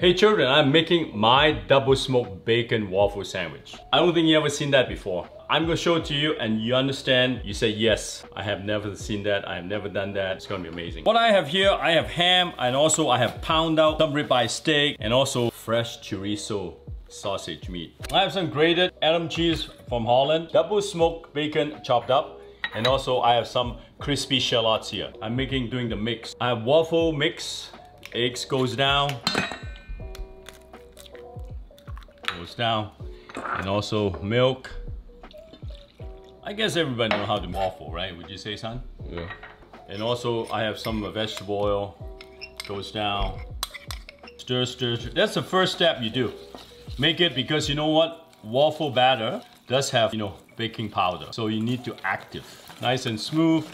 Hey children, I'm making my double smoked bacon waffle sandwich. I don't think you ever seen that before. I'm gonna show it to you and you understand, you say yes, I have never seen that, I have never done that, it's gonna be amazing. What I have here, I have ham and also I have pound out some ribeye steak and also fresh chorizo sausage meat. I have some grated Edam cheese from Holland, double smoked bacon chopped up, and also I have some crispy shallots here. I'm making, doing the mix. I have waffle mix, eggs goes down, goes down, and also milk. I guess everybody know how to waffle, right? Would you say, son? Yeah. And also I have some of vegetable oil, goes down, stir, stir, stir. That's the first step you do. Make it because you know what? Waffle batter does have, you know, baking powder. So you need to active. Nice and smooth.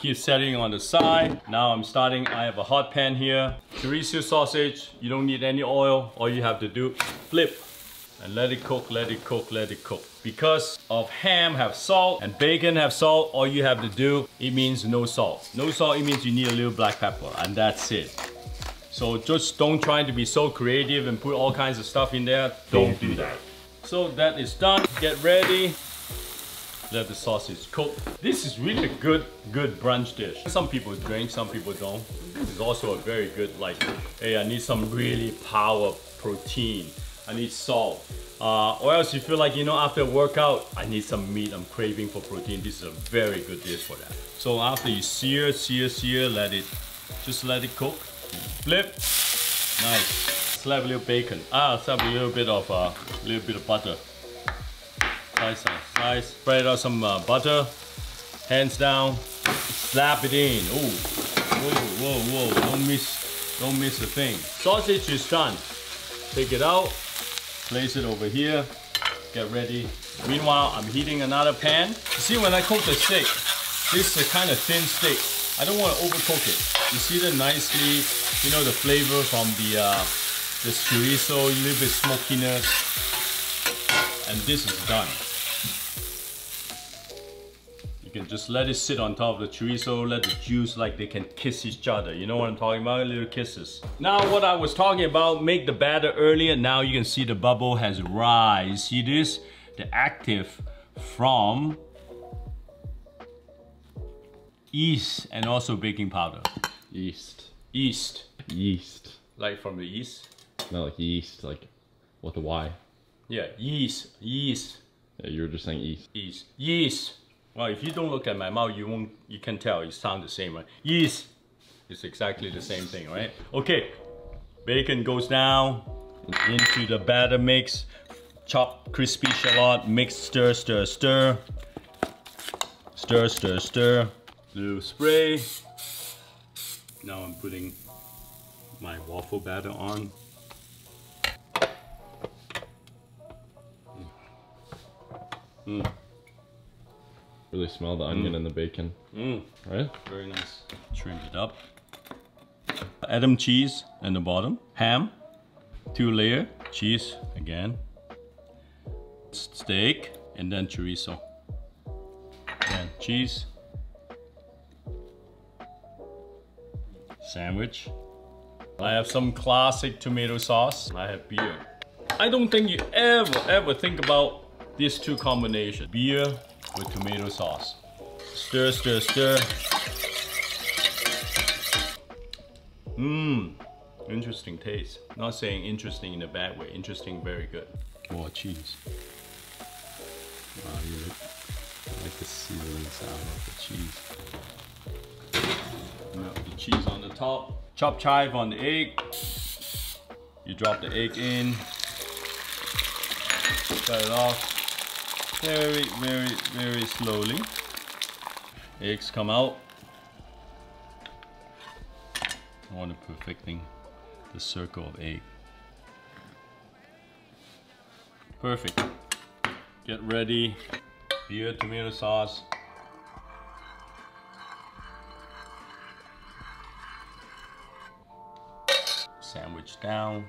Keep setting on the side. Now I'm starting, I have a hot pan here. Chorizo sausage, you don't need any oil. All you have to do, flip and let it cook, let it cook, let it cook. Because of ham have salt and bacon have salt, all you have to do, it means no salt. No salt, it means you need a little black pepper and that's it. So just don't try to be so creative and put all kinds of stuff in there. Don't do that. So that is done. Get ready. Let the sausage cook. This is really a good, good brunch dish. Some people drink, some people don't. This is also a very good like, hey, I need some really power protein. I need salt. Uh, or else you feel like, you know, after a workout, I need some meat, I'm craving for protein. This is a very good dish for that. So after you sear, sear, sear, let it, just let it cook. Flip. Nice. Slap a little bacon. Ah, slap a little bit of, uh, little bit of butter. Slice, slice. Spread out some uh, butter. Hands down. Slap it in. Ooh. Whoa, whoa, whoa. Don't miss, don't miss a thing. Sausage is done. Take it out. Place it over here. Get ready. Meanwhile, I'm heating another pan. You see, when I cook the steak, this is a kind of thin steak. I don't want to overcook it. You see the nicely, you know, the flavor from the uh, the chorizo, a little bit smokiness, and this is done. You can just let it sit on top of the chorizo, let the juice like they can kiss each other. You know what I'm talking about? Little kisses. Now what I was talking about, make the batter earlier. Now you can see the bubble has rise. See this? The active from yeast and also baking powder. Yeast. Yeast. Yeast. Like from the yeast? Not like yeast, like with a Y. Yeah, yeast. Yeast. Yeah, you were just saying yeast. Yeast. Yeast. Well, if you don't look at my mouth, you won't, you can tell it sounds the same, right? Yeast. It's exactly the same thing, right? Okay. Bacon goes down into the batter mix. Chop crispy shallot, mix, stir, stir, stir. Stir, stir, stir. Little spray. Now I'm putting my waffle batter on. Mm. Really smell the onion and the bacon. Mm. Right? Very nice. Trim it up. Edam cheese in the bottom. Ham, two layer. Cheese again. Steak and then chorizo. And cheese. Sandwich. I have some classic tomato sauce. I have beer. I don't think you ever, ever think about these two combinations. Beer with tomato sauce. Stir, stir, stir. Mmm, interesting taste. Not saying interesting in a bad way, interesting, very good. Oh, cheese. Wow, you look I like the sizzling sound of the cheese. Melt the cheese on the top. Chop chive on the egg. You drop the egg in. Cut it off. Very, very, very slowly. Eggs come out. I want to perfecting the circle of egg. Perfect. Get ready. Beer, tomato sauce. Sandwich down.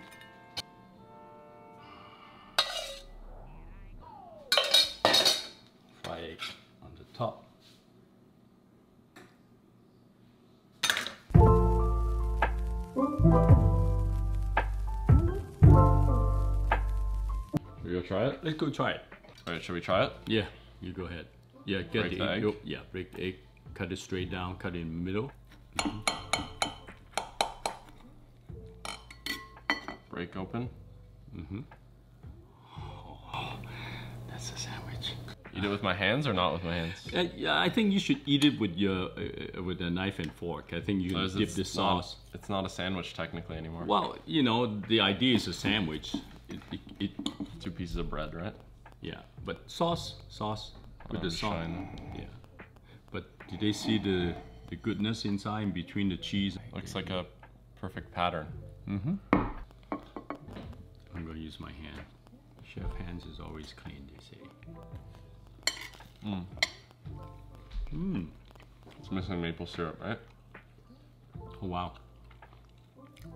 Go try it? Let's go try it. All right, should we try it? Yeah, you go ahead. Yeah, get Break the, egg egg? Yeah, break the egg. Cut it straight down. Cut it in the middle. Break open. Mm-hmm. That's a sandwich. Eat it with my hands or not with my hands? Uh, yeah, I think you should eat it with your uh, uh, with a knife and fork. I think you can Because dip the sauce. Not, it's not a sandwich technically anymore. Well, you know, the idea is a sandwich. It, it, it Two pieces of bread, right? yeah, but sauce, sauce with the sauce. shine. Yeah, but did they see the the goodness inside in between the cheese? Looks like a perfect pattern. Mm-hmm. I'm gonna use my hand. Chef hands is always clean, they say. hmm It's missing maple syrup, right? Oh wow.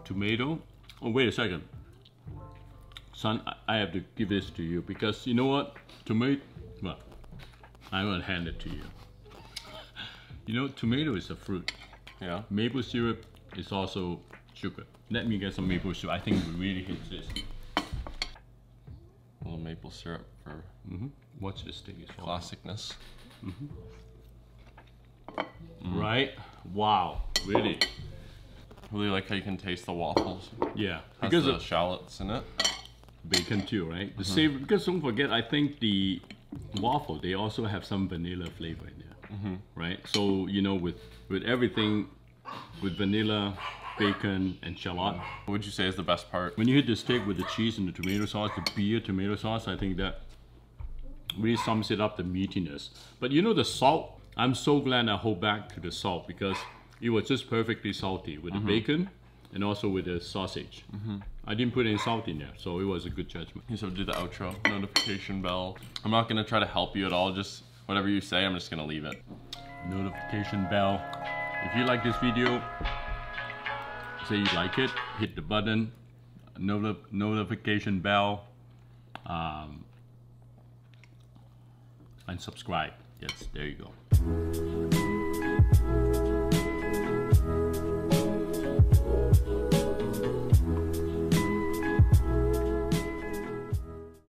Tomato. Oh wait a second. Son, I- have to give this to you because you know what? Tomato. Well, I'm gonna hand it to you. You know, tomato is a fruit. Yeah. Maple syrup is also sugar. Let me get some maple syrup. I think it really hits this. A little maple syrup for mm-hmm. what's this thing is all classicness. Mm-hmm. Mm. Right? Wow. Really? Really like how you can taste the waffles. Yeah. Has Because the of shallots in it. Bacon too, right? The uh-huh. savor. Because don't forget, I think the waffle they also have some vanilla flavor in there, mm-hmm. right? So you know, with with everything, with vanilla, bacon, and shallot. What would you say is the best part? When you hit the steak with the cheese and the tomato sauce, the beer tomato sauce, I think that really sums it up the meatiness. But you know the salt. I'm so glad I hold back to the salt because it was just perfectly salty with the mm-hmm. bacon and also with the sausage. I didn't put any salt in there, so it was a good judgment. You so do the outro, notification bell. I'm not gonna try to help you at all. Just whatever you say, I'm just gonna leave it. Notification bell. If you like this video, say you like it, hit the button, noti- notification bell, um, and subscribe. Yes, there you go.